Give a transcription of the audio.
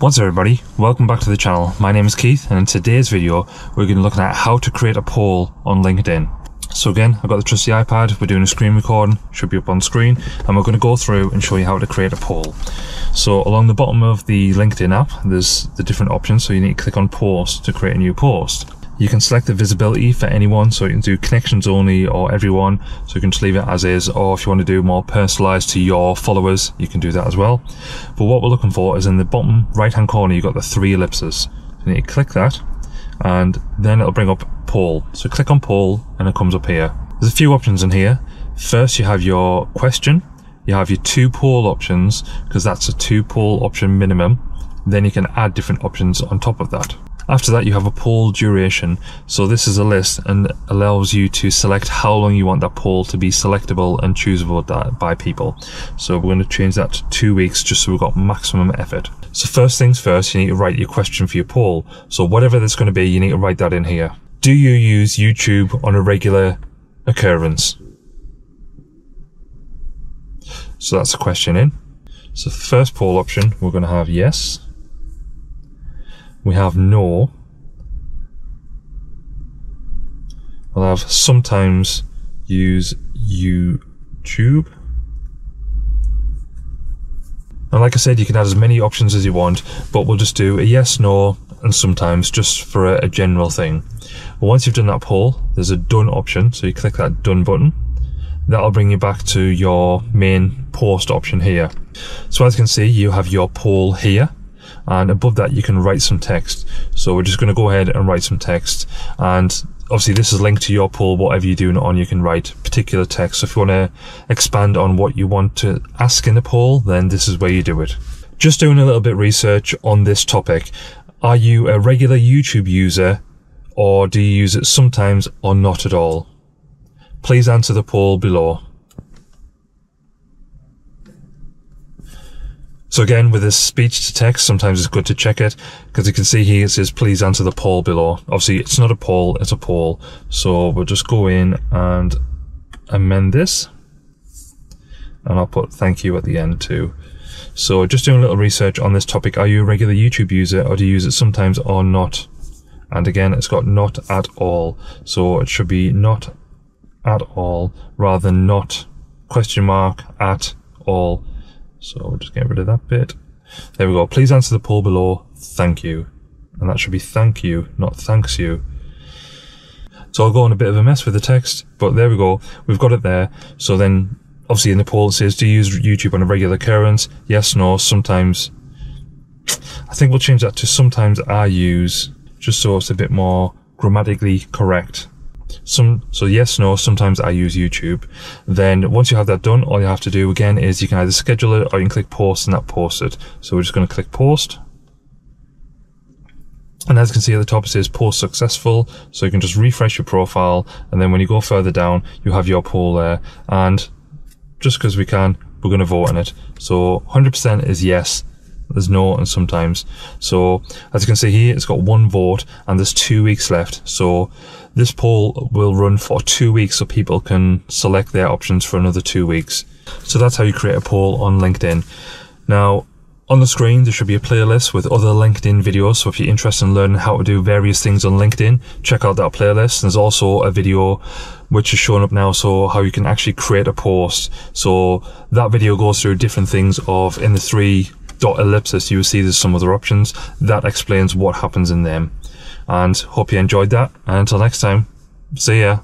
What's up everybody, welcome back to the channel. My name is Keith and in today's video we're going to be looking at how to create a poll on LinkedIn. So again, I've got the trusty iPad, we're doing a screen recording, should be up on screen, and we're going to go through and show you how to create a poll. So along the bottom of the LinkedIn app, there's the different options, so you need to click on post to create a new post. You can select the visibility for anyone, so you can do connections only or everyone, so you can just leave it as is, or if you want to do more personalized to your followers, you can do that as well. But what we're looking for is in the bottom right hand corner, you've got the three ellipses. you need to click that, and then it'll bring up poll. So click on poll, and it comes up here. There's a few options in here. First, you have your question, you have your two poll options, because that's a two poll option minimum. Then you can add different options on top of that. After that, you have a poll duration. So this is a list and allows you to select how long you want that poll to be selectable and choosable by people. So we're going to change that to two weeks just so we've got maximum effort. So first things first, you need to write your question for your poll. So whatever that's going to be, you need to write that in here. Do you use YouTube on a regular occurrence? So that's the question in. So first poll option, we're going to have yes we have no. I'll have sometimes use YouTube. And like I said, you can add as many options as you want, but we'll just do a yes, no, and sometimes just for a, a general thing. But once you've done that poll, there's a done option. So you click that done button. That'll bring you back to your main post option here. So as you can see, you have your poll here and above that you can write some text. So we're just going to go ahead and write some text and obviously this is linked to your poll, whatever you're doing on, you can write particular text. So if you want to expand on what you want to ask in a poll, then this is where you do it. Just doing a little bit research on this topic. Are you a regular YouTube user or do you use it sometimes or not at all? Please answer the poll below. So again, with this speech to text, sometimes it's good to check it because you can see here it says, please answer the poll below. Obviously, it's not a poll, it's a poll. So we'll just go in and amend this. And I'll put thank you at the end too. So just doing a little research on this topic. Are you a regular YouTube user or do you use it sometimes or not? And again, it's got not at all. So it should be not at all rather than not question mark at all so we'll just get rid of that bit. There we go. Please answer the poll below. Thank you. And that should be thank you, not thanks you. So I'll go on a bit of a mess with the text, but there we go. We've got it there. So then, obviously in the poll it says, do you use YouTube on a regular occurrence? Yes, no, sometimes. I think we'll change that to sometimes I use, just so it's a bit more grammatically correct. Some, so yes, no, sometimes I use YouTube. Then once you have that done, all you have to do again is you can either schedule it or you can click post and that posts it So we're just going to click post. And as you can see at the top, it says post successful. So you can just refresh your profile. And then when you go further down, you have your poll there. And just because we can, we're going to vote on it. So 100% is yes. There's no and sometimes. So as you can see here, it's got one vote and there's two weeks left. So this poll will run for two weeks so people can select their options for another two weeks. So that's how you create a poll on LinkedIn. Now, on the screen, there should be a playlist with other LinkedIn videos. So if you're interested in learning how to do various things on LinkedIn, check out that playlist. There's also a video which is showing up now. So how you can actually create a post. So that video goes through different things of in the three dot ellipsis, you will see there's some other options. That explains what happens in them. And hope you enjoyed that. And until next time, see ya.